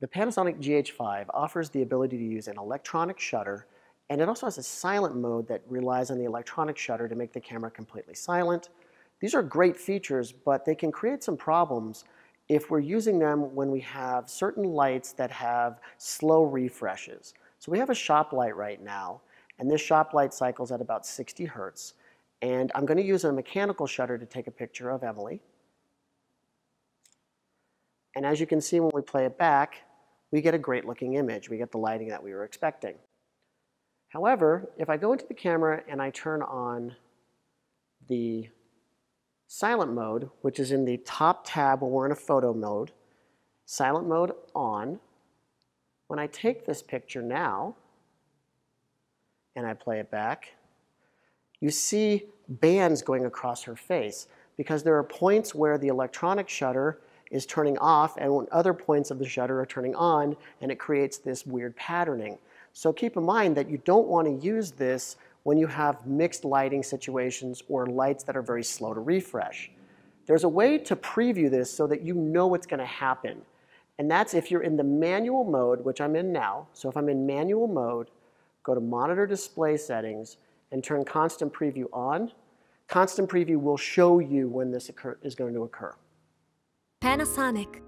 The Panasonic GH5 offers the ability to use an electronic shutter and it also has a silent mode that relies on the electronic shutter to make the camera completely silent. These are great features, but they can create some problems if we're using them when we have certain lights that have slow refreshes. So we have a shop light right now, and this shop light cycles at about 60 hertz. And I'm going to use a mechanical shutter to take a picture of Emily. And as you can see when we play it back, we get a great looking image. We get the lighting that we were expecting. However, if I go into the camera and I turn on the silent mode, which is in the top tab when we're in a photo mode, silent mode on, when I take this picture now and I play it back, you see bands going across her face because there are points where the electronic shutter is turning off and when other points of the shutter are turning on and it creates this weird patterning. So keep in mind that you don't want to use this when you have mixed lighting situations or lights that are very slow to refresh. There's a way to preview this so that you know what's going to happen. And that's if you're in the manual mode, which I'm in now. So if I'm in manual mode, go to monitor display settings and turn constant preview on. Constant preview will show you when this is going to occur. Panasonic